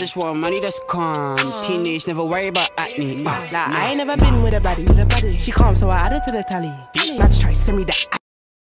Just want money that's calm. Teenage, never worry about acne. Uh, Like, I ain't never been with a baddie. She calm, so I added to the tally. Let's try send me that